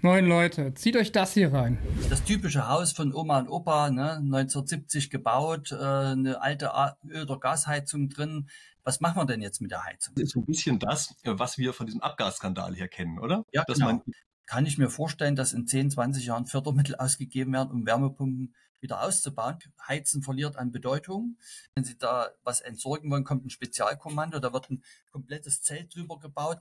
Moin Leute, zieht euch das hier rein. Das typische Haus von Oma und Opa, ne, 1970 gebaut, äh, eine alte Öl- oder Gasheizung drin. Was machen wir denn jetzt mit der Heizung? Das ist so ein bisschen das, was wir von diesem Abgasskandal her kennen, oder? Ja, Dass genau. man Kann ich mir vorstellen, dass in 10, 20 Jahren Fördermittel ausgegeben werden, um Wärmepumpen wieder auszubauen. Heizen verliert an Bedeutung. Wenn Sie da was entsorgen wollen, kommt ein Spezialkommando, da wird ein komplettes Zelt drüber gebaut.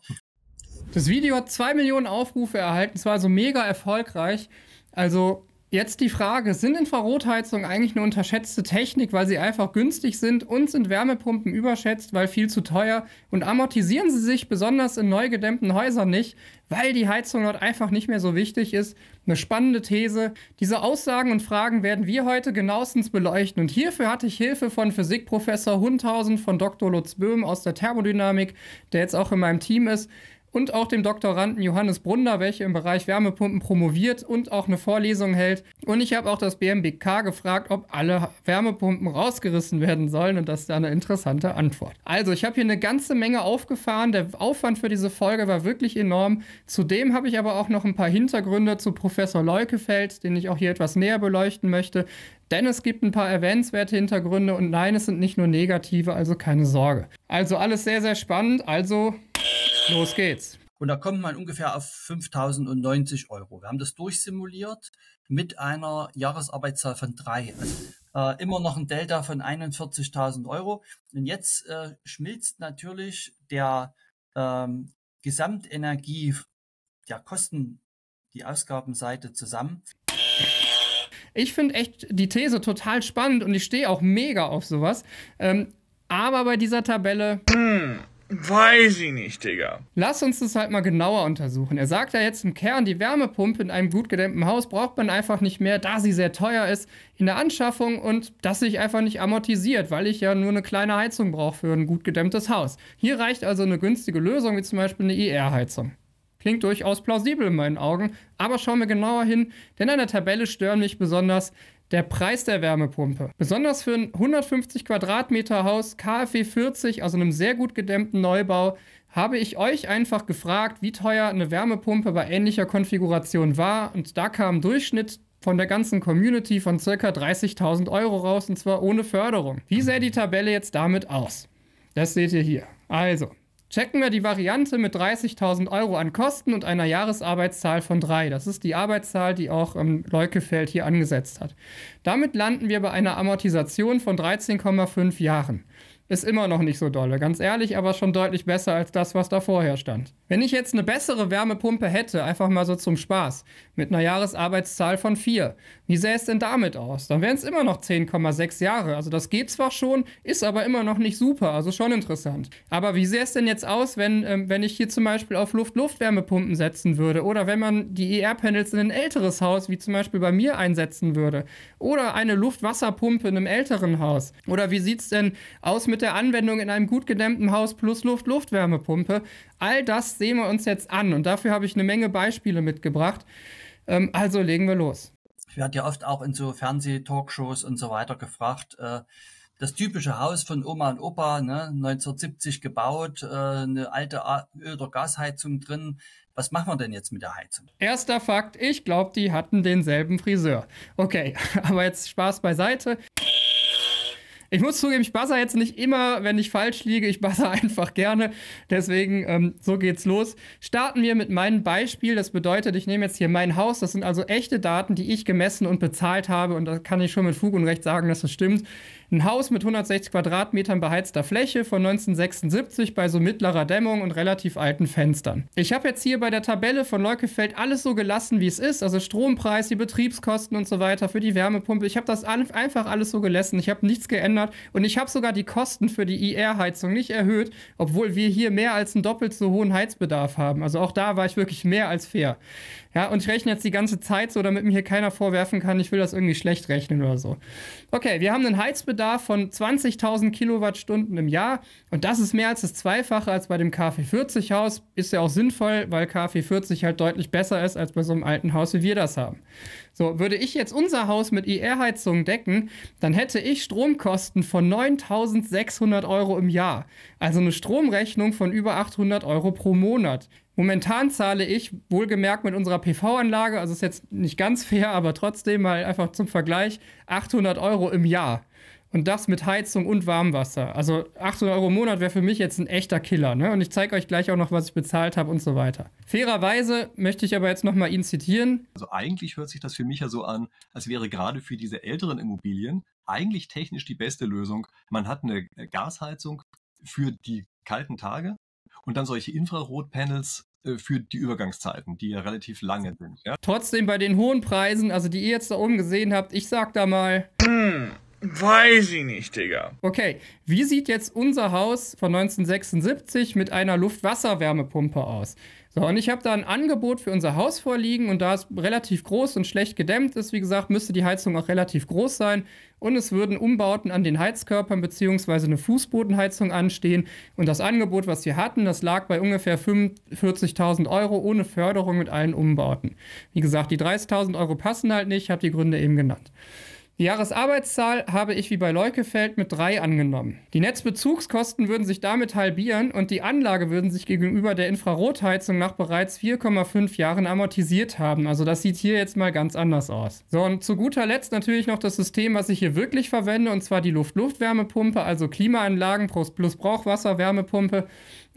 Das Video hat zwei Millionen Aufrufe erhalten, es war also mega erfolgreich. Also jetzt die Frage, sind Infrarotheizungen eigentlich eine unterschätzte Technik, weil sie einfach günstig sind und sind Wärmepumpen überschätzt, weil viel zu teuer und amortisieren sie sich besonders in neu gedämmten Häusern nicht, weil die Heizung dort einfach nicht mehr so wichtig ist? Eine spannende These. Diese Aussagen und Fragen werden wir heute genauestens beleuchten und hierfür hatte ich Hilfe von Physikprofessor Hundhausen, von Dr. Lutz Böhm aus der Thermodynamik, der jetzt auch in meinem Team ist und auch dem Doktoranden Johannes Brunder, welcher im Bereich Wärmepumpen promoviert und auch eine Vorlesung hält. Und ich habe auch das BMBK gefragt, ob alle Wärmepumpen rausgerissen werden sollen und das ist eine interessante Antwort. Also, ich habe hier eine ganze Menge aufgefahren. Der Aufwand für diese Folge war wirklich enorm. Zudem habe ich aber auch noch ein paar Hintergründe zu Professor Leukefeld, den ich auch hier etwas näher beleuchten möchte. Denn es gibt ein paar erwähnenswerte Hintergründe und nein, es sind nicht nur negative, also keine Sorge. Also alles sehr, sehr spannend. Also Los geht's. Und da kommt man ungefähr auf 5.090 Euro. Wir haben das durchsimuliert mit einer Jahresarbeitszahl von drei. Äh, immer noch ein Delta von 41.000 Euro. Und jetzt äh, schmilzt natürlich der ähm, Gesamtenergie, der Kosten, die Ausgabenseite zusammen. Ich finde echt die These total spannend und ich stehe auch mega auf sowas. Ähm, aber bei dieser Tabelle. Hm, weiß ich nicht, Digga. Lass uns das halt mal genauer untersuchen. Er sagt ja jetzt im Kern, die Wärmepumpe in einem gut gedämmten Haus braucht man einfach nicht mehr, da sie sehr teuer ist in der Anschaffung und das sich einfach nicht amortisiert, weil ich ja nur eine kleine Heizung brauche für ein gut gedämmtes Haus. Hier reicht also eine günstige Lösung, wie zum Beispiel eine IR-Heizung. Klingt durchaus plausibel in meinen Augen, aber schauen wir genauer hin, denn an der Tabelle stören mich besonders der Preis der Wärmepumpe. Besonders für ein 150 Quadratmeter Haus KfW 40, also einem sehr gut gedämmten Neubau, habe ich euch einfach gefragt, wie teuer eine Wärmepumpe bei ähnlicher Konfiguration war und da kam Durchschnitt von der ganzen Community von ca. 30.000 Euro raus und zwar ohne Förderung. Wie sähe die Tabelle jetzt damit aus? Das seht ihr hier. Also, Checken wir die Variante mit 30.000 Euro an Kosten und einer Jahresarbeitszahl von 3. Das ist die Arbeitszahl, die auch ähm, Leukefeld hier angesetzt hat. Damit landen wir bei einer Amortisation von 13,5 Jahren. Ist immer noch nicht so dolle, ganz ehrlich, aber schon deutlich besser als das, was da vorher stand. Wenn ich jetzt eine bessere Wärmepumpe hätte, einfach mal so zum Spaß, mit einer Jahresarbeitszahl von 4, wie sähe es denn damit aus? Dann wären es immer noch 10,6 Jahre. Also das geht zwar schon, ist aber immer noch nicht super, also schon interessant. Aber wie sähe es denn jetzt aus, wenn, ähm, wenn ich hier zum Beispiel auf Luft-Luft-Wärmepumpen setzen würde? Oder wenn man die ER-Panels in ein älteres Haus, wie zum Beispiel bei mir, einsetzen würde? Oder eine Luft-Wasserpumpe in einem älteren Haus? Oder wie sieht es denn aus mit der Anwendung in einem gut gedämmten Haus plus Luft-Luft-Wärmepumpe? All das sehen wir uns jetzt an und dafür habe ich eine Menge Beispiele mitgebracht. Ähm, also legen wir los. Ich werde ja oft auch in so Fernseh-Talkshows und so weiter gefragt, äh, das typische Haus von Oma und Opa, ne, 1970 gebaut, äh, eine alte Öl- oder Gasheizung drin. Was machen wir denn jetzt mit der Heizung? Erster Fakt, ich glaube, die hatten denselben Friseur. Okay, aber jetzt Spaß beiseite. Ich muss zugeben, ich buzzer jetzt nicht immer, wenn ich falsch liege. Ich buzzer einfach gerne. Deswegen, ähm, so geht's los. Starten wir mit meinem Beispiel. Das bedeutet, ich nehme jetzt hier mein Haus. Das sind also echte Daten, die ich gemessen und bezahlt habe. Und da kann ich schon mit Fug und Recht sagen, dass das stimmt. Ein Haus mit 160 Quadratmetern beheizter Fläche von 1976 bei so mittlerer Dämmung und relativ alten Fenstern. Ich habe jetzt hier bei der Tabelle von Leukefeld alles so gelassen, wie es ist. Also Strompreis, die Betriebskosten und so weiter für die Wärmepumpe. Ich habe das einfach alles so gelassen. Ich habe nichts geändert und ich habe sogar die Kosten für die IR-Heizung nicht erhöht, obwohl wir hier mehr als einen doppelt so hohen Heizbedarf haben. Also auch da war ich wirklich mehr als fair. Ja, und ich rechne jetzt die ganze Zeit so, damit mir hier keiner vorwerfen kann, ich will das irgendwie schlecht rechnen oder so. Okay, wir haben einen Heizbedarf von 20.000 Kilowattstunden im Jahr und das ist mehr als das Zweifache als bei dem KfW40-Haus. Ist ja auch sinnvoll, weil KfW40 halt deutlich besser ist als bei so einem alten Haus, wie wir das haben. So, würde ich jetzt unser Haus mit IR-Heizung decken, dann hätte ich Stromkosten von 9.600 Euro im Jahr. Also eine Stromrechnung von über 800 Euro pro Monat. Momentan zahle ich, wohlgemerkt mit unserer PV-Anlage, also ist jetzt nicht ganz fair, aber trotzdem mal einfach zum Vergleich, 800 Euro im Jahr. Und das mit Heizung und Warmwasser. Also 800 Euro im Monat wäre für mich jetzt ein echter Killer. Ne? Und ich zeige euch gleich auch noch, was ich bezahlt habe und so weiter. Fairerweise möchte ich aber jetzt nochmal ihn zitieren. Also eigentlich hört sich das für mich ja so an, als wäre gerade für diese älteren Immobilien eigentlich technisch die beste Lösung. Man hat eine Gasheizung für die kalten Tage und dann solche Infrarotpanels äh, für die Übergangszeiten, die ja relativ lange sind. Ja? Trotzdem bei den hohen Preisen, also die ihr jetzt da oben gesehen habt, ich sag da mal. Hm, weiß ich nicht, Digga. Okay, wie sieht jetzt unser Haus von 1976 mit einer Luftwasserwärmepumpe aus? So, und ich habe da ein Angebot für unser Haus vorliegen und da es relativ groß und schlecht gedämmt ist, wie gesagt, müsste die Heizung auch relativ groß sein und es würden Umbauten an den Heizkörpern bzw. eine Fußbodenheizung anstehen und das Angebot, was wir hatten, das lag bei ungefähr 45.000 Euro ohne Förderung mit allen Umbauten. Wie gesagt, die 30.000 Euro passen halt nicht, ich habe die Gründe eben genannt. Die Jahresarbeitszahl habe ich wie bei Leukefeld mit 3 angenommen. Die Netzbezugskosten würden sich damit halbieren und die Anlage würden sich gegenüber der Infrarotheizung nach bereits 4,5 Jahren amortisiert haben. Also das sieht hier jetzt mal ganz anders aus. So, und zu guter Letzt natürlich noch das System, was ich hier wirklich verwende, und zwar die Luft-Luft-Wärmepumpe, also Klimaanlagen plus Brauchwasser-Wärmepumpe.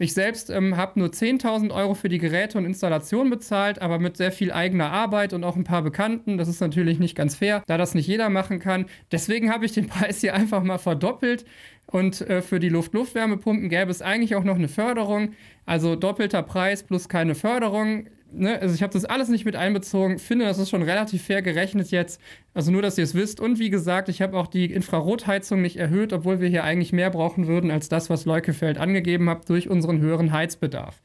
Ich selbst ähm, habe nur 10.000 Euro für die Geräte und Installation bezahlt, aber mit sehr viel eigener Arbeit und auch ein paar Bekannten. Das ist natürlich nicht ganz fair, da das nicht jeder machen kann. Deswegen habe ich den Preis hier einfach mal verdoppelt. Und äh, für die Luft-Luft-Wärmepumpen gäbe es eigentlich auch noch eine Förderung. Also doppelter Preis plus keine Förderung ne, also ich habe das alles nicht mit einbezogen, finde, das ist schon relativ fair gerechnet jetzt. Also nur, dass ihr es wisst. Und wie gesagt, ich habe auch die Infrarotheizung nicht erhöht, obwohl wir hier eigentlich mehr brauchen würden als das, was Leukefeld angegeben hat durch unseren höheren Heizbedarf.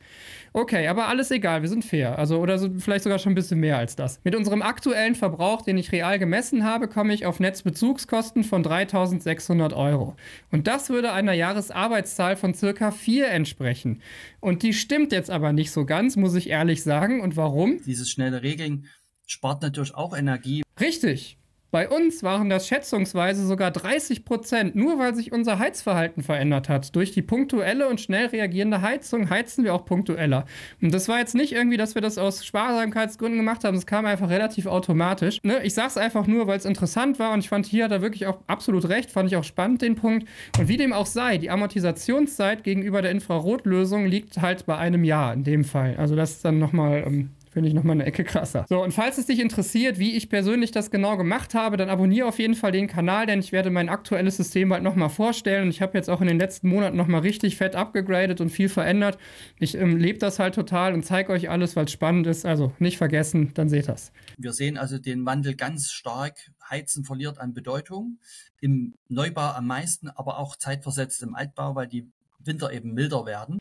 Okay, aber alles egal, wir sind fair. Also, oder so, vielleicht sogar schon ein bisschen mehr als das. Mit unserem aktuellen Verbrauch, den ich real gemessen habe, komme ich auf Netzbezugskosten von 3600 Euro. Und das würde einer Jahresarbeitszahl von circa 4 entsprechen. Und die stimmt jetzt aber nicht so ganz, muss ich ehrlich sagen. Und warum? Dieses schnelle Regeln spart natürlich auch Energie. Richtig. Bei uns waren das schätzungsweise sogar 30 Prozent, nur weil sich unser Heizverhalten verändert hat. Durch die punktuelle und schnell reagierende Heizung heizen wir auch punktueller. Und das war jetzt nicht irgendwie, dass wir das aus Sparsamkeitsgründen gemacht haben, es kam einfach relativ automatisch. Ne? Ich sag's einfach nur, weil es interessant war und ich fand, hier hat er wirklich auch absolut recht, fand ich auch spannend den Punkt. Und wie dem auch sei, die Amortisationszeit gegenüber der Infrarotlösung liegt halt bei einem Jahr in dem Fall. Also das ist dann nochmal ähm, Finde ich nochmal eine Ecke krasser. So, und falls es dich interessiert, wie ich persönlich das genau gemacht habe, dann abonniere auf jeden Fall den Kanal, denn ich werde mein aktuelles System bald nochmal vorstellen. Und ich habe jetzt auch in den letzten Monaten nochmal richtig fett abgegradet und viel verändert. Ich ähm, lebe das halt total und zeige euch alles, weil es spannend ist. Also nicht vergessen, dann seht das. Wir sehen also den Wandel ganz stark. Heizen verliert an Bedeutung. Im Neubau am meisten, aber auch zeitversetzt im Altbau, weil die Winter eben milder werden.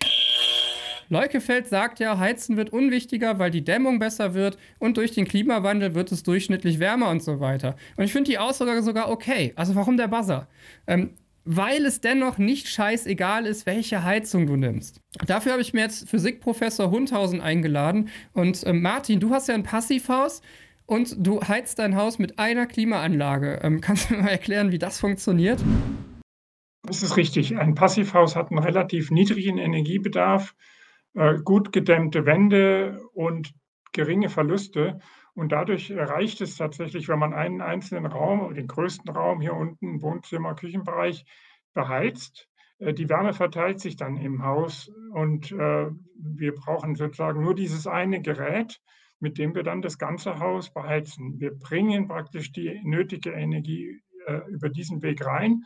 Leukefeld sagt ja, Heizen wird unwichtiger, weil die Dämmung besser wird und durch den Klimawandel wird es durchschnittlich wärmer und so weiter. Und ich finde die Aussage sogar okay. Also warum der Buzzer? Ähm, weil es dennoch nicht scheißegal ist, welche Heizung du nimmst. Dafür habe ich mir jetzt Physikprofessor Hundhausen eingeladen. Und äh, Martin, du hast ja ein Passivhaus und du heizt dein Haus mit einer Klimaanlage. Ähm, kannst du mir mal erklären, wie das funktioniert? Das ist richtig. Ein Passivhaus hat einen relativ niedrigen Energiebedarf gut gedämmte Wände und geringe Verluste. Und dadurch reicht es tatsächlich, wenn man einen einzelnen Raum, den größten Raum hier unten, Wohnzimmer, Küchenbereich, beheizt. Äh, die Wärme verteilt sich dann im Haus und äh, wir brauchen sozusagen nur dieses eine Gerät, mit dem wir dann das ganze Haus beheizen. Wir bringen praktisch die nötige Energie über diesen Weg rein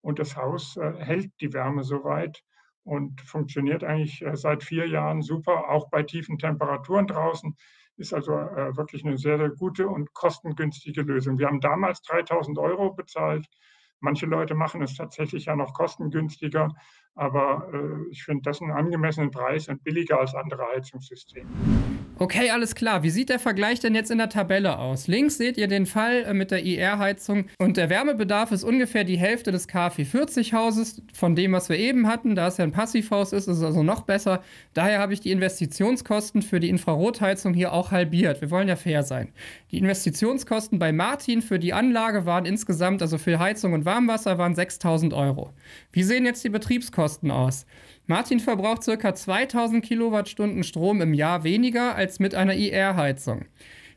und das Haus hält die Wärme soweit und funktioniert eigentlich äh, seit vier Jahren super, auch bei tiefen Temperaturen draußen. Ist also äh, wirklich eine sehr, sehr gute und kostengünstige Lösung. Wir haben damals 3000 Euro bezahlt. Manche Leute machen es tatsächlich ja noch kostengünstiger, aber äh, ich finde das einen angemessenen Preis und billiger als andere Heizungssysteme. Okay, alles klar. Wie sieht der Vergleich denn jetzt in der Tabelle aus? Links seht ihr den Fall äh, mit der IR-Heizung und der Wärmebedarf ist ungefähr die Hälfte des KfW40-Hauses von dem, was wir eben hatten. Da es ja ein Passivhaus ist, ist es also noch besser. Daher habe ich die Investitionskosten für die Infrarotheizung hier auch halbiert. Wir wollen ja fair sein. Die Investitionskosten bei Martin für die Anlage waren insgesamt, also für Heizung und Warmwasser, waren 6000 Euro. Wie sehen jetzt die Betriebskosten aus? Martin verbraucht ca. 2000 Kilowattstunden Strom im Jahr weniger als mit einer IR-Heizung.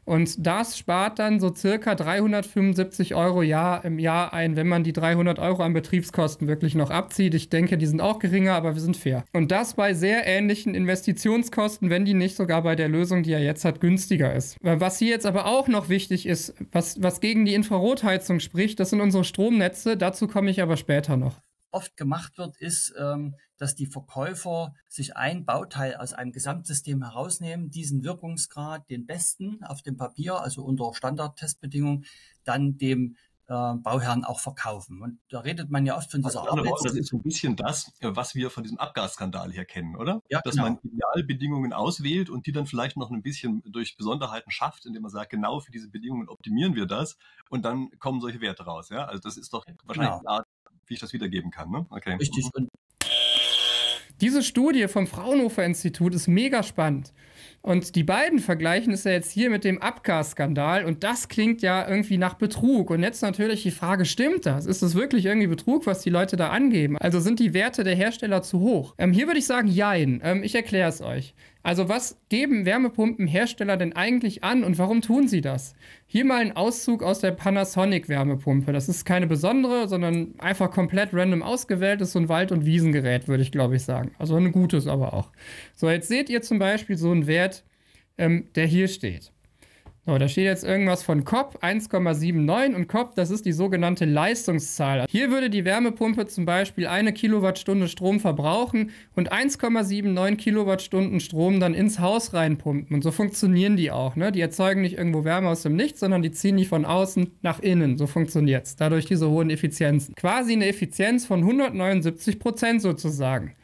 Und das spart dann so circa 375 Euro Jahr im Jahr ein, wenn man die 300 Euro an Betriebskosten wirklich noch abzieht. Ich denke, die sind auch geringer, aber wir sind fair. Und das bei sehr ähnlichen Investitionskosten, wenn die nicht sogar bei der Lösung, die er jetzt hat, günstiger ist. Was hier jetzt aber auch noch wichtig ist, was, was gegen die Infrarotheizung spricht, das sind unsere Stromnetze. Dazu komme ich aber später noch oft gemacht wird, ist, ähm, dass die Verkäufer sich ein Bauteil aus einem Gesamtsystem herausnehmen, diesen Wirkungsgrad, den besten auf dem Papier, also unter Standardtestbedingungen, dann dem äh, Bauherren auch verkaufen. Und da redet man ja oft von dieser also, Arbeits... Das ist so ein bisschen das, was wir von diesem Abgasskandal her kennen, oder? Ja, Dass genau. man Idealbedingungen auswählt und die dann vielleicht noch ein bisschen durch Besonderheiten schafft, indem man sagt, genau für diese Bedingungen optimieren wir das und dann kommen solche Werte raus. Ja? Also das ist doch wahrscheinlich genau. Wie ich das wiedergeben kann. Ne? Okay. Richtig. Mhm. Und diese Studie vom Fraunhofer Institut ist mega spannend. Und die beiden vergleichen es ja jetzt hier mit dem Abgasskandal und das klingt ja irgendwie nach Betrug. Und jetzt natürlich die Frage, stimmt das? Ist es wirklich irgendwie Betrug, was die Leute da angeben? Also sind die Werte der Hersteller zu hoch? Ähm, hier würde ich sagen, jein. Ähm, ich erkläre es euch. Also was geben Wärmepumpenhersteller denn eigentlich an und warum tun sie das? Hier mal ein Auszug aus der Panasonic Wärmepumpe. Das ist keine besondere, sondern einfach komplett random ausgewählt. Das ist so ein Wald- und Wiesengerät, würde ich glaube ich sagen. Also ein gutes aber auch. So, jetzt seht ihr zum Beispiel so einen Wert, ähm, der hier steht. So, da steht jetzt irgendwas von COP 1,79 und COP, das ist die sogenannte Leistungszahl. Hier würde die Wärmepumpe zum Beispiel eine Kilowattstunde Strom verbrauchen und 1,79 Kilowattstunden Strom dann ins Haus reinpumpen. Und so funktionieren die auch. Ne? Die erzeugen nicht irgendwo Wärme aus dem Nichts, sondern die ziehen die von außen nach innen. So funktioniert es. Dadurch diese hohen Effizienzen. Quasi eine Effizienz von 179 Prozent sozusagen.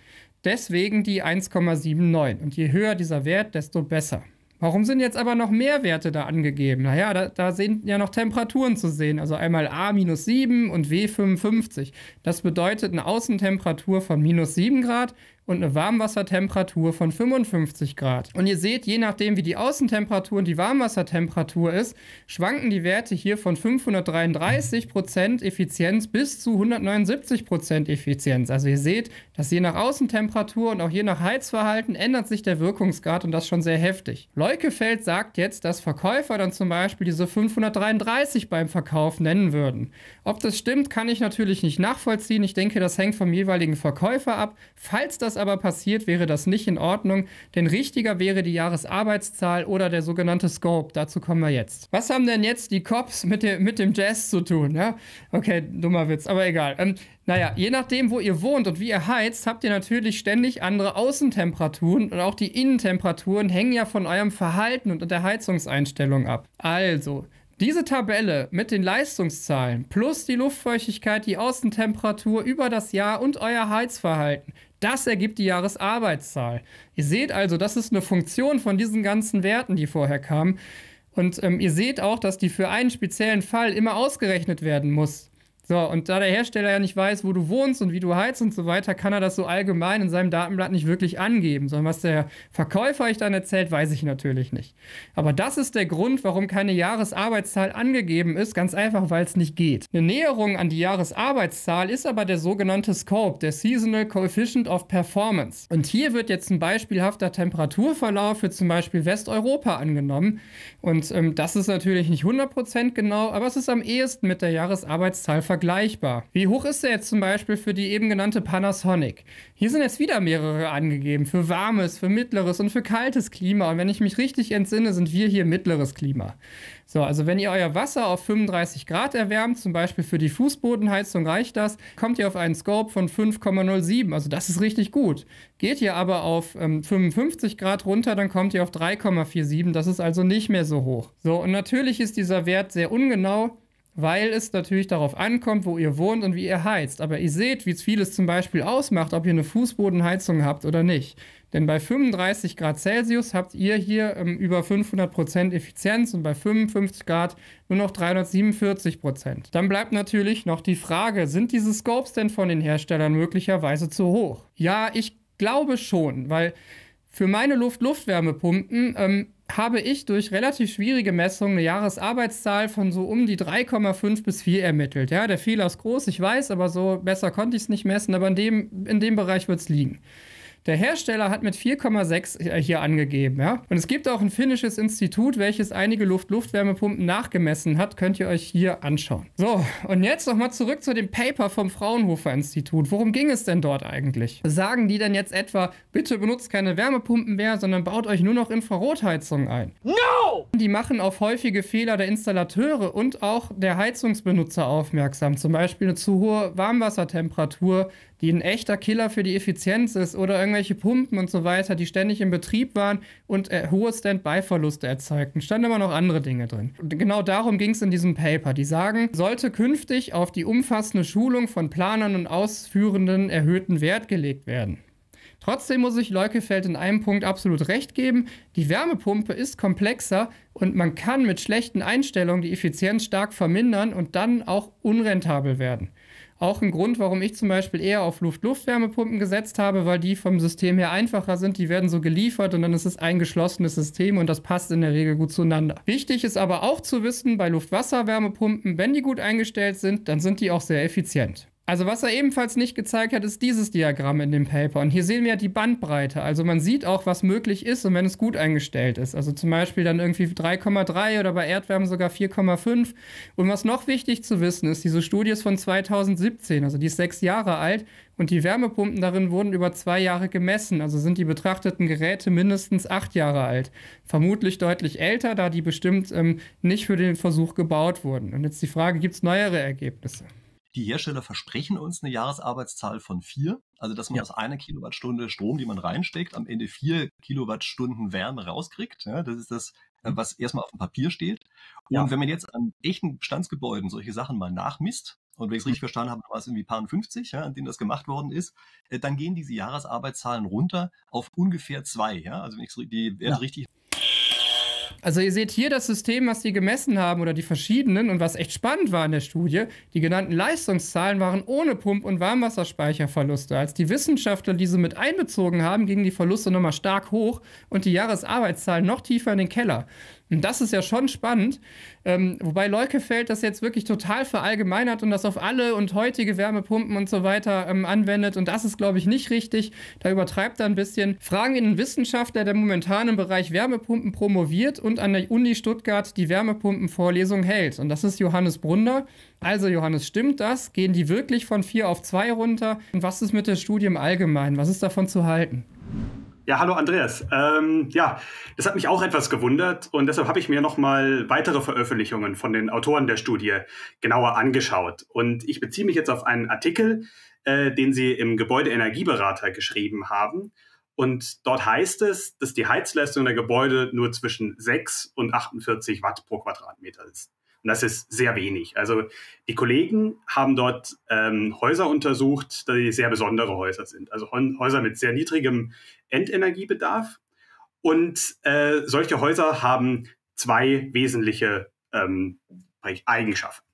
Deswegen die 1,79. Und je höher dieser Wert, desto besser. Warum sind jetzt aber noch mehr Werte da angegeben? Naja, da, da sind ja noch Temperaturen zu sehen. Also einmal A minus 7 und W 55. Das bedeutet eine Außentemperatur von minus 7 Grad und eine Warmwassertemperatur von 55 Grad. Und ihr seht, je nachdem wie die Außentemperatur und die Warmwassertemperatur ist, schwanken die Werte hier von 533% Effizienz bis zu 179% Effizienz. Also ihr seht, dass je nach Außentemperatur und auch je nach Heizverhalten ändert sich der Wirkungsgrad und das schon sehr heftig. Leukefeld sagt jetzt, dass Verkäufer dann zum Beispiel diese 533 beim Verkauf nennen würden. Ob das stimmt, kann ich natürlich nicht nachvollziehen. Ich denke, das hängt vom jeweiligen Verkäufer ab. Falls das aber passiert, wäre das nicht in Ordnung, denn richtiger wäre die Jahresarbeitszahl oder der sogenannte Scope. Dazu kommen wir jetzt. Was haben denn jetzt die Cops mit, der, mit dem Jazz zu tun? Ja? Okay, dummer Witz, aber egal. Ähm, naja, je nachdem, wo ihr wohnt und wie ihr heizt, habt ihr natürlich ständig andere Außentemperaturen und auch die Innentemperaturen hängen ja von eurem Verhalten und der Heizungseinstellung ab. Also, diese Tabelle mit den Leistungszahlen plus die Luftfeuchtigkeit, die Außentemperatur über das Jahr und euer Heizverhalten, das ergibt die Jahresarbeitszahl. Ihr seht also, das ist eine Funktion von diesen ganzen Werten, die vorher kamen. Und ähm, ihr seht auch, dass die für einen speziellen Fall immer ausgerechnet werden muss. So, und da der Hersteller ja nicht weiß, wo du wohnst und wie du heizt und so weiter, kann er das so allgemein in seinem Datenblatt nicht wirklich angeben. Sondern was der Verkäufer euch dann erzählt, weiß ich natürlich nicht. Aber das ist der Grund, warum keine Jahresarbeitszahl angegeben ist. Ganz einfach, weil es nicht geht. Eine Näherung an die Jahresarbeitszahl ist aber der sogenannte Scope, der Seasonal Coefficient of Performance. Und hier wird jetzt ein beispielhafter Temperaturverlauf für zum Beispiel Westeuropa angenommen. Und ähm, das ist natürlich nicht 100% genau, aber es ist am ehesten mit der Jahresarbeitszahl vergleichbar vergleichbar. Wie hoch ist der jetzt zum Beispiel für die eben genannte Panasonic? Hier sind jetzt wieder mehrere angegeben, für warmes, für mittleres und für kaltes Klima. Und wenn ich mich richtig entsinne, sind wir hier mittleres Klima. So, also wenn ihr euer Wasser auf 35 Grad erwärmt, zum Beispiel für die Fußbodenheizung reicht das, kommt ihr auf einen Scope von 5,07. Also das ist richtig gut. Geht ihr aber auf ähm, 55 Grad runter, dann kommt ihr auf 3,47. Das ist also nicht mehr so hoch. So, und natürlich ist dieser Wert sehr ungenau weil es natürlich darauf ankommt, wo ihr wohnt und wie ihr heizt. Aber ihr seht, wie es vieles zum Beispiel ausmacht, ob ihr eine Fußbodenheizung habt oder nicht. Denn bei 35 Grad Celsius habt ihr hier ähm, über 500% Effizienz und bei 55 Grad nur noch 347%. Dann bleibt natürlich noch die Frage, sind diese Scopes denn von den Herstellern möglicherweise zu hoch? Ja, ich glaube schon, weil für meine Luft-Luftwärmepumpen ähm, habe ich durch relativ schwierige Messungen eine Jahresarbeitszahl von so um die 3,5 bis 4 ermittelt. Ja, der Fehler ist groß, ich weiß, aber so besser konnte ich es nicht messen, aber in dem, in dem Bereich wird es liegen. Der Hersteller hat mit 4,6 äh, hier angegeben, ja. Und es gibt auch ein finnisches Institut, welches einige Luft-Luft-Wärmepumpen nachgemessen hat. Könnt ihr euch hier anschauen. So, und jetzt nochmal zurück zu dem Paper vom Fraunhofer Institut. Worum ging es denn dort eigentlich? Sagen die denn jetzt etwa, bitte benutzt keine Wärmepumpen mehr, sondern baut euch nur noch Infrarotheizungen ein? No! Die machen auf häufige Fehler der Installateure und auch der Heizungsbenutzer aufmerksam. Zum Beispiel eine zu hohe Warmwassertemperatur, die ein echter Killer für die Effizienz ist oder irgendwelche Pumpen und so weiter, die ständig in Betrieb waren und äh, hohe Standby-Verluste erzeugten. Standen immer noch andere Dinge drin. Und genau darum ging es in diesem Paper. Die sagen, sollte künftig auf die umfassende Schulung von Planern und Ausführenden erhöhten Wert gelegt werden. Trotzdem muss ich Leukefeld in einem Punkt absolut recht geben. Die Wärmepumpe ist komplexer und man kann mit schlechten Einstellungen die Effizienz stark vermindern und dann auch unrentabel werden. Auch ein Grund, warum ich zum Beispiel eher auf Luft-Luft-Wärmepumpen gesetzt habe, weil die vom System her einfacher sind. Die werden so geliefert und dann ist es ein geschlossenes System und das passt in der Regel gut zueinander. Wichtig ist aber auch zu wissen, bei Luft-Wasser-Wärmepumpen, wenn die gut eingestellt sind, dann sind die auch sehr effizient. Also was er ebenfalls nicht gezeigt hat, ist dieses Diagramm in dem Paper. Und hier sehen wir die Bandbreite. Also man sieht auch, was möglich ist und wenn es gut eingestellt ist. Also zum Beispiel dann irgendwie 3,3 oder bei Erdwärme sogar 4,5. Und was noch wichtig zu wissen ist, diese Studie ist von 2017, also die ist sechs Jahre alt. Und die Wärmepumpen darin wurden über zwei Jahre gemessen. Also sind die betrachteten Geräte mindestens acht Jahre alt. Vermutlich deutlich älter, da die bestimmt ähm, nicht für den Versuch gebaut wurden. Und jetzt die Frage, gibt es neuere Ergebnisse? Die Hersteller versprechen uns eine Jahresarbeitszahl von vier, also dass man ja. aus einer Kilowattstunde Strom, die man reinsteckt, am Ende vier Kilowattstunden Wärme rauskriegt. Ja, das ist das, äh, mhm. was erstmal auf dem Papier steht. Und ja. wenn man jetzt an echten Bestandsgebäuden solche Sachen mal nachmisst, und wenn ich es richtig mhm. verstanden habe, war es irgendwie paar 50, ja, an denen das gemacht worden ist, äh, dann gehen diese Jahresarbeitszahlen runter auf ungefähr zwei. Ja? Also wenn ich die Werte ja. richtig also ihr seht hier das System, was die gemessen haben oder die verschiedenen und was echt spannend war in der Studie. Die genannten Leistungszahlen waren ohne Pump- und Warmwasserspeicherverluste. Als die Wissenschaftler diese mit einbezogen haben, gingen die Verluste nochmal stark hoch und die Jahresarbeitszahlen noch tiefer in den Keller. Und das ist ja schon spannend. Ähm, wobei Leukefeld das jetzt wirklich total verallgemeinert und das auf alle und heutige Wärmepumpen und so weiter ähm, anwendet. Und das ist, glaube ich, nicht richtig. Da übertreibt er ein bisschen. Fragen in einen Wissenschaftler, der momentan im Bereich Wärmepumpen promoviert und an der Uni Stuttgart die Wärmepumpenvorlesung hält. Und das ist Johannes Brunner. Also, Johannes, stimmt das? Gehen die wirklich von 4 auf 2 runter? Und was ist mit der Studie im Allgemeinen? Was ist davon zu halten? Ja, hallo Andreas. Ähm, ja, das hat mich auch etwas gewundert und deshalb habe ich mir nochmal weitere Veröffentlichungen von den Autoren der Studie genauer angeschaut. Und ich beziehe mich jetzt auf einen Artikel, äh, den sie im Gebäudeenergieberater geschrieben haben. Und dort heißt es, dass die Heizleistung der Gebäude nur zwischen 6 und 48 Watt pro Quadratmeter ist. Und das ist sehr wenig. Also die Kollegen haben dort ähm, Häuser untersucht, die sehr besondere Häuser sind. Also Häuser mit sehr niedrigem Endenergiebedarf. Und äh, solche Häuser haben zwei wesentliche ähm, Eigenschaften.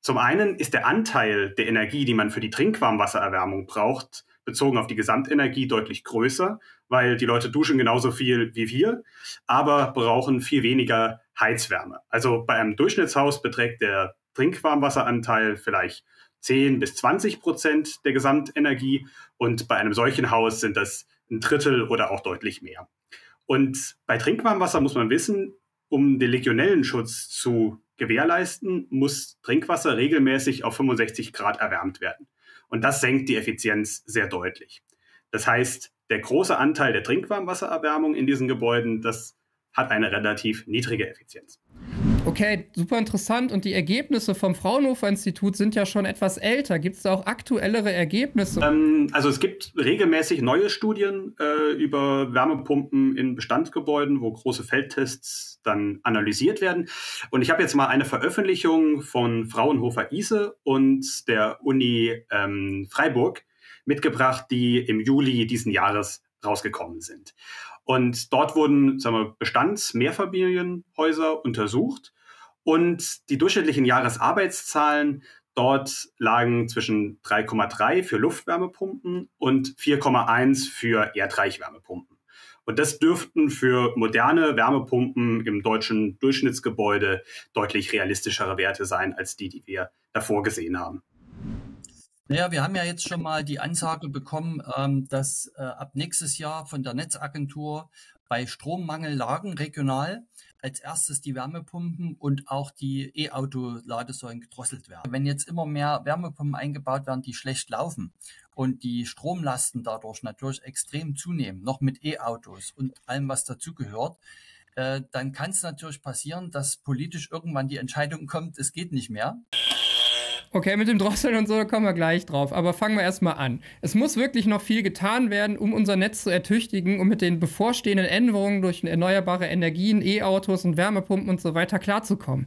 Zum einen ist der Anteil der Energie, die man für die Trinkwarmwassererwärmung braucht, bezogen auf die Gesamtenergie deutlich größer, weil die Leute duschen genauso viel wie wir, aber brauchen viel weniger Heizwärme. Also bei einem Durchschnittshaus beträgt der Trinkwarmwasseranteil vielleicht 10 bis 20 Prozent der Gesamtenergie und bei einem solchen Haus sind das ein Drittel oder auch deutlich mehr. Und bei Trinkwarmwasser muss man wissen, um den Legionellenschutz zu gewährleisten, muss Trinkwasser regelmäßig auf 65 Grad erwärmt werden. Und das senkt die Effizienz sehr deutlich. Das heißt, der große Anteil der Trinkwarmwassererwärmung in diesen Gebäuden, das hat eine relativ niedrige Effizienz. Okay, super interessant. Und die Ergebnisse vom Fraunhofer Institut sind ja schon etwas älter. Gibt es da auch aktuellere Ergebnisse? Ähm, also es gibt regelmäßig neue Studien äh, über Wärmepumpen in Bestandsgebäuden, wo große Feldtests dann analysiert werden. Und ich habe jetzt mal eine Veröffentlichung von Fraunhofer Ise und der Uni ähm, Freiburg mitgebracht, die im Juli diesen Jahres rausgekommen sind. Und dort wurden sagen wir, Bestands-Mehrfamilienhäuser untersucht und die durchschnittlichen Jahresarbeitszahlen dort lagen zwischen 3,3 für Luftwärmepumpen und 4,1 für Erdreichwärmepumpen. Und das dürften für moderne Wärmepumpen im deutschen Durchschnittsgebäude deutlich realistischere Werte sein als die, die wir davor gesehen haben. Naja, wir haben ja jetzt schon mal die Ansage bekommen, ähm, dass äh, ab nächstes Jahr von der Netzagentur bei Strommangellagen regional als erstes die Wärmepumpen und auch die E-Auto-Ladesäulen gedrosselt werden. Wenn jetzt immer mehr Wärmepumpen eingebaut werden, die schlecht laufen und die Stromlasten dadurch natürlich extrem zunehmen, noch mit E-Autos und allem, was dazugehört, äh, dann kann es natürlich passieren, dass politisch irgendwann die Entscheidung kommt, es geht nicht mehr. Okay, mit dem Drosseln und so kommen wir gleich drauf. Aber fangen wir erstmal an. Es muss wirklich noch viel getan werden, um unser Netz zu ertüchtigen, um mit den bevorstehenden Änderungen durch erneuerbare Energien, E-Autos und Wärmepumpen und so weiter klarzukommen.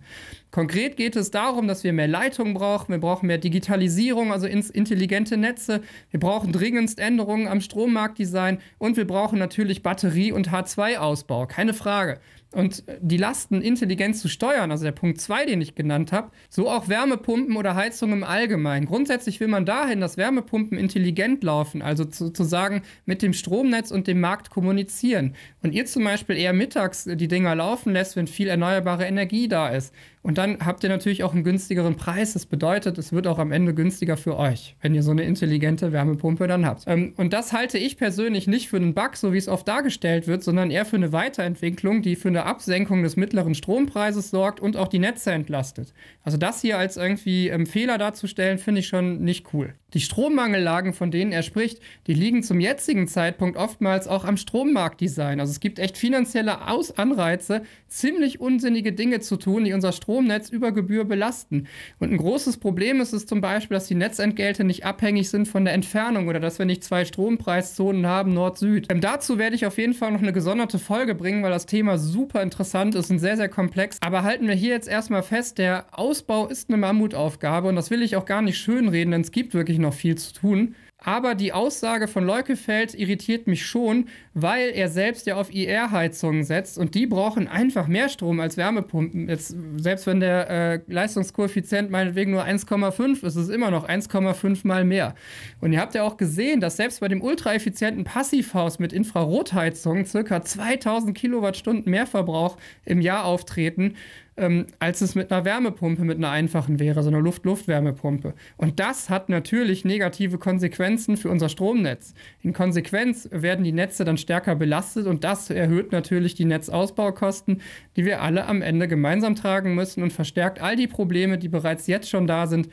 Konkret geht es darum, dass wir mehr Leitungen brauchen, wir brauchen mehr Digitalisierung, also intelligente Netze, wir brauchen dringendst Änderungen am Strommarktdesign und wir brauchen natürlich Batterie- und H2-Ausbau, keine Frage und die Lasten intelligent zu steuern, also der Punkt 2, den ich genannt habe, so auch Wärmepumpen oder Heizung im Allgemeinen. Grundsätzlich will man dahin, dass Wärmepumpen intelligent laufen, also sozusagen mit dem Stromnetz und dem Markt kommunizieren. Und ihr zum Beispiel eher mittags die Dinger laufen lässt, wenn viel erneuerbare Energie da ist. Und dann habt ihr natürlich auch einen günstigeren Preis. Das bedeutet, es wird auch am Ende günstiger für euch, wenn ihr so eine intelligente Wärmepumpe dann habt. Ähm, und das halte ich persönlich nicht für einen Bug, so wie es oft dargestellt wird, sondern eher für eine Weiterentwicklung, die für eine Absenkung des mittleren Strompreises sorgt und auch die Netze entlastet. Also das hier als irgendwie ähm, Fehler darzustellen, finde ich schon nicht cool. Die Strommangellagen, von denen er spricht, die liegen zum jetzigen Zeitpunkt oftmals auch am Strommarktdesign. Also es gibt echt finanzielle Aus Anreize, ziemlich unsinnige Dinge zu tun, die unser Stromnetz über Gebühr belasten. Und ein großes Problem ist es zum Beispiel, dass die Netzentgelte nicht abhängig sind von der Entfernung oder dass wir nicht zwei Strompreiszonen haben, Nord-Süd. Ähm, dazu werde ich auf jeden Fall noch eine gesonderte Folge bringen, weil das Thema super interessant ist und sehr, sehr komplex. Aber halten wir hier jetzt erstmal fest, der Ausbau ist eine Mammutaufgabe und das will ich auch gar nicht schönreden, denn es gibt wirklich noch viel zu tun. Aber die Aussage von Leukefeld irritiert mich schon, weil er selbst ja auf IR-Heizungen setzt und die brauchen einfach mehr Strom als Wärmepumpen. Jetzt, selbst wenn der äh, Leistungskoeffizient meinetwegen nur 1,5 ist, ist es immer noch 1,5 mal mehr. Und ihr habt ja auch gesehen, dass selbst bei dem ultraeffizienten Passivhaus mit Infrarotheizungen circa 2000 Kilowattstunden Mehrverbrauch im Jahr auftreten ähm, als es mit einer Wärmepumpe, mit einer einfachen wäre, so einer Luft-Luft-Wärmepumpe. Und das hat natürlich negative Konsequenzen für unser Stromnetz. In Konsequenz werden die Netze dann stärker belastet und das erhöht natürlich die Netzausbaukosten, die wir alle am Ende gemeinsam tragen müssen und verstärkt all die Probleme, die bereits jetzt schon da sind,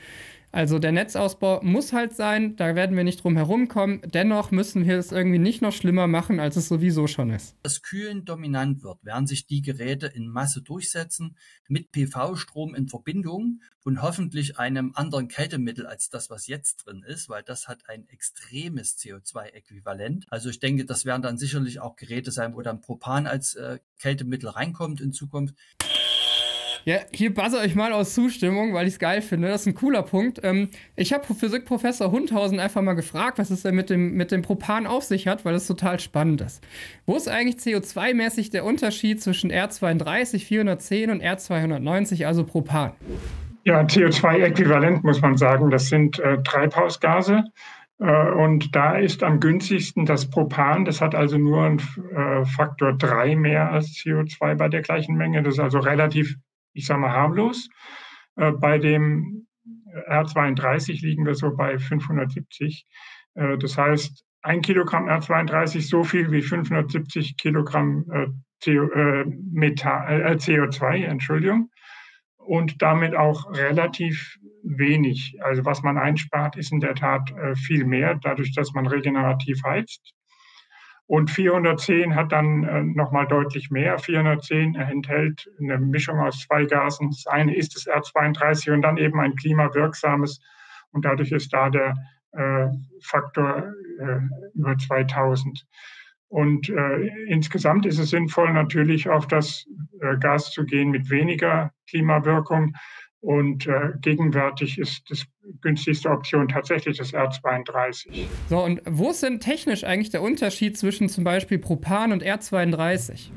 also der Netzausbau muss halt sein, da werden wir nicht drum herum kommen. Dennoch müssen wir es irgendwie nicht noch schlimmer machen, als es sowieso schon ist. Das Kühlen dominant wird, werden sich die Geräte in Masse durchsetzen, mit PV-Strom in Verbindung und hoffentlich einem anderen Kältemittel als das, was jetzt drin ist, weil das hat ein extremes CO2-Äquivalent. Also ich denke, das werden dann sicherlich auch Geräte sein, wo dann Propan als äh, Kältemittel reinkommt in Zukunft. Ja, hier buzzer euch mal aus Zustimmung, weil ich es geil finde. Das ist ein cooler Punkt. Ähm, ich habe Physikprofessor Hundhausen einfach mal gefragt, was es denn mit dem, mit dem Propan auf sich hat, weil es total spannend ist. Wo ist eigentlich CO2-mäßig der Unterschied zwischen R32 410 und R290, also Propan? Ja, CO2-äquivalent muss man sagen. Das sind äh, Treibhausgase. Äh, und da ist am günstigsten das Propan. Das hat also nur einen äh, Faktor 3 mehr als CO2 bei der gleichen Menge. Das ist also relativ ich sage mal, harmlos. Äh, bei dem R32 liegen wir so bei 570. Äh, das heißt, ein Kilogramm R32 so viel wie 570 Kilogramm äh, CO, Methan, CO2, Entschuldigung. Und damit auch relativ wenig. Also was man einspart, ist in der Tat viel mehr, dadurch, dass man regenerativ heizt. Und 410 hat dann äh, nochmal deutlich mehr. 410 enthält eine Mischung aus zwei Gasen. Das eine ist das R32 und dann eben ein klimawirksames. Und dadurch ist da der äh, Faktor äh, über 2000. Und äh, insgesamt ist es sinnvoll, natürlich auf das äh, Gas zu gehen mit weniger Klimawirkung. Und äh, gegenwärtig ist das günstigste Option tatsächlich das R32. So, und wo ist denn technisch eigentlich der Unterschied zwischen zum Beispiel Propan und R32?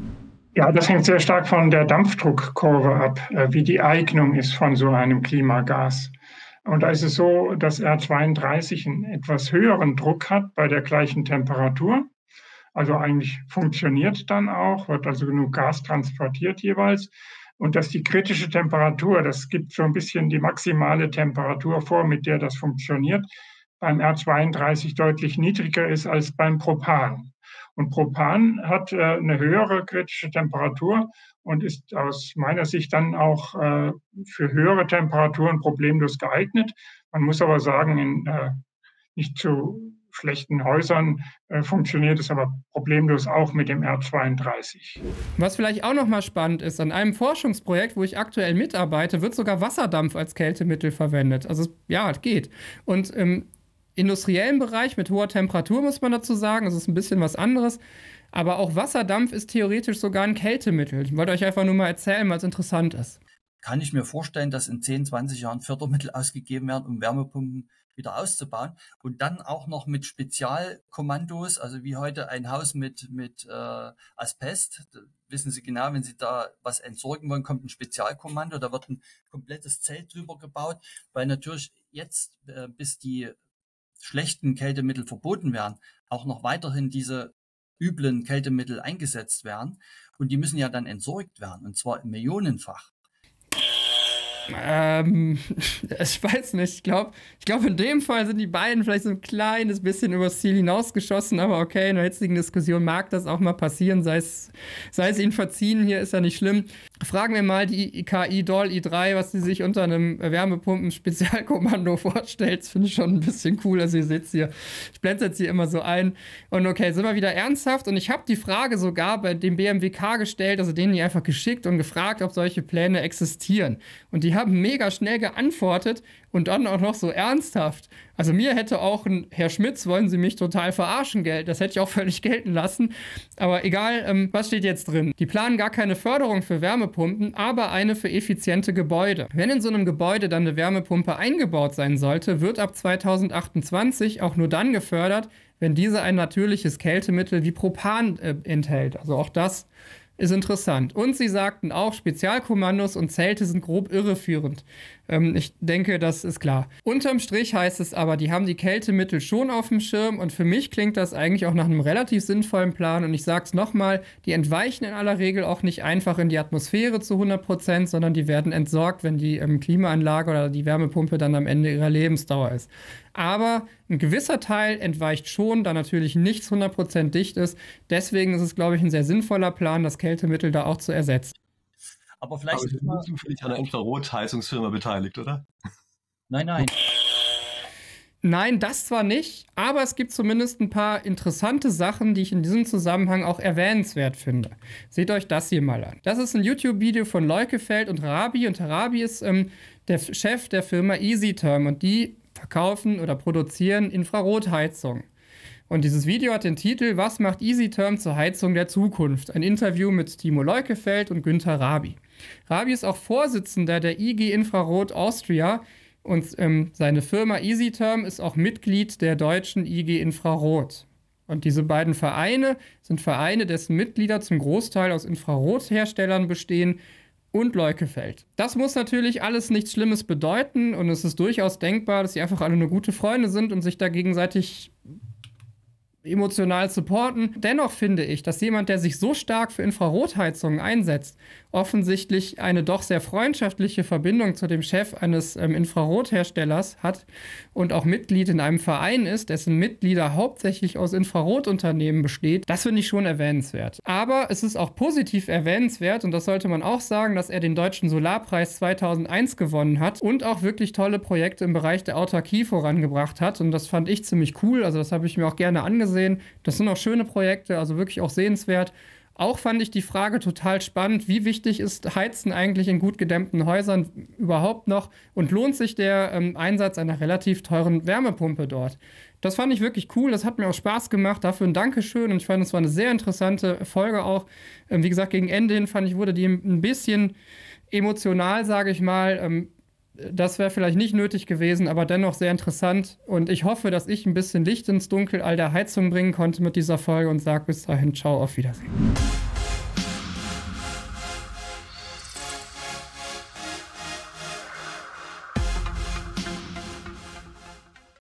Ja, das hängt sehr stark von der Dampfdruckkurve ab, äh, wie die Eignung ist von so einem Klimagas. Und da ist es so, dass R32 einen etwas höheren Druck hat bei der gleichen Temperatur. Also eigentlich funktioniert dann auch, wird also genug Gas transportiert jeweils und dass die kritische Temperatur, das gibt so ein bisschen die maximale Temperatur vor, mit der das funktioniert, beim R32 deutlich niedriger ist als beim Propan. Und Propan hat äh, eine höhere kritische Temperatur und ist aus meiner Sicht dann auch äh, für höhere Temperaturen problemlos geeignet. Man muss aber sagen, in äh, nicht zu schlechten Häusern äh, funktioniert es aber problemlos auch mit dem R32. Was vielleicht auch nochmal spannend ist, an einem Forschungsprojekt, wo ich aktuell mitarbeite, wird sogar Wasserdampf als Kältemittel verwendet. Also ja, es geht. Und im industriellen Bereich mit hoher Temperatur muss man dazu sagen, das ist ein bisschen was anderes. Aber auch Wasserdampf ist theoretisch sogar ein Kältemittel. Ich wollte euch einfach nur mal erzählen, weil es interessant ist. Kann ich mir vorstellen, dass in 10, 20 Jahren Fördermittel ausgegeben werden, um Wärmepumpen wieder auszubauen und dann auch noch mit Spezialkommandos, also wie heute ein Haus mit, mit äh, Asbest. Da wissen Sie genau, wenn Sie da was entsorgen wollen, kommt ein Spezialkommando, da wird ein komplettes Zelt drüber gebaut, weil natürlich jetzt, äh, bis die schlechten Kältemittel verboten werden, auch noch weiterhin diese üblen Kältemittel eingesetzt werden. Und die müssen ja dann entsorgt werden, und zwar millionenfach. Ähm, ich weiß nicht. Ich glaube, ich glaub, in dem Fall sind die beiden vielleicht so ein kleines bisschen übers Ziel hinausgeschossen, aber okay, in der jetzigen Diskussion mag das auch mal passieren, sei es, sei es ihnen verziehen, hier ist ja nicht schlimm. Fragen wir mal die KI Doll i3, was sie sich unter einem Wärmepumpen-Spezialkommando vorstellt. Das finde ich schon ein bisschen cool. Also, ihr seht es hier, ich blende jetzt hier immer so ein. Und okay, sind wir wieder ernsthaft. Und ich habe die Frage sogar bei dem BMWK gestellt, also denen die einfach geschickt und gefragt, ob solche Pläne existieren. Und die haben mega schnell geantwortet und dann auch noch so ernsthaft. Also mir hätte auch ein Herr Schmitz, wollen Sie mich total verarschen, Geld. Das hätte ich auch völlig gelten lassen. Aber egal, ähm, was steht jetzt drin? Die planen gar keine Förderung für Wärmepumpen, aber eine für effiziente Gebäude. Wenn in so einem Gebäude dann eine Wärmepumpe eingebaut sein sollte, wird ab 2028 auch nur dann gefördert, wenn diese ein natürliches Kältemittel wie Propan äh, enthält. Also auch das ist interessant. Und sie sagten auch, Spezialkommandos und Zelte sind grob irreführend. Ähm, ich denke, das ist klar. Unterm Strich heißt es aber, die haben die Kältemittel schon auf dem Schirm und für mich klingt das eigentlich auch nach einem relativ sinnvollen Plan. Und ich sage es nochmal, die entweichen in aller Regel auch nicht einfach in die Atmosphäre zu 100 Prozent, sondern die werden entsorgt, wenn die ähm, Klimaanlage oder die Wärmepumpe dann am Ende ihrer Lebensdauer ist. Aber ein gewisser Teil entweicht schon, da natürlich nichts 100% dicht ist. Deswegen ist es, glaube ich, ein sehr sinnvoller Plan, das Kältemittel da auch zu ersetzen. Aber vielleicht. Aber sind zufällig an einer Infrarotheizungsfirma beteiligt, oder? Nein, nein. Nein, das zwar nicht, aber es gibt zumindest ein paar interessante Sachen, die ich in diesem Zusammenhang auch erwähnenswert finde. Seht euch das hier mal an. Das ist ein YouTube-Video von Leukefeld und Rabi und Rabi ist ähm, der Chef der Firma EasyTerm und die verkaufen oder produzieren Infrarotheizung. Und dieses Video hat den Titel Was macht EasyTerm zur Heizung der Zukunft? Ein Interview mit Timo Leukefeld und Günter Rabi. Rabi ist auch Vorsitzender der IG Infrarot Austria und ähm, seine Firma EasyTerm ist auch Mitglied der deutschen IG Infrarot. Und diese beiden Vereine sind Vereine, dessen Mitglieder zum Großteil aus Infrarotherstellern bestehen und Leukefeld. Das muss natürlich alles nichts Schlimmes bedeuten und es ist durchaus denkbar, dass sie einfach alle nur gute Freunde sind und sich da gegenseitig emotional supporten. Dennoch finde ich, dass jemand, der sich so stark für Infrarotheizungen einsetzt, offensichtlich eine doch sehr freundschaftliche Verbindung zu dem Chef eines ähm, Infrarotherstellers hat und auch Mitglied in einem Verein ist, dessen Mitglieder hauptsächlich aus Infrarotunternehmen besteht, das finde ich schon erwähnenswert. Aber es ist auch positiv erwähnenswert und das sollte man auch sagen, dass er den Deutschen Solarpreis 2001 gewonnen hat und auch wirklich tolle Projekte im Bereich der Autarkie vorangebracht hat und das fand ich ziemlich cool, also das habe ich mir auch gerne angesehen. Das sind auch schöne Projekte, also wirklich auch sehenswert. Auch fand ich die Frage total spannend, wie wichtig ist Heizen eigentlich in gut gedämmten Häusern überhaupt noch und lohnt sich der ähm, Einsatz einer relativ teuren Wärmepumpe dort? Das fand ich wirklich cool, das hat mir auch Spaß gemacht, dafür ein Dankeschön und ich fand, es war eine sehr interessante Folge auch. Ähm, wie gesagt, gegen Ende hin fand ich, wurde die ein bisschen emotional, sage ich mal. Ähm, das wäre vielleicht nicht nötig gewesen, aber dennoch sehr interessant. Und ich hoffe, dass ich ein bisschen Licht ins Dunkel all der Heizung bringen konnte mit dieser Folge und sage bis dahin, ciao, auf Wiedersehen.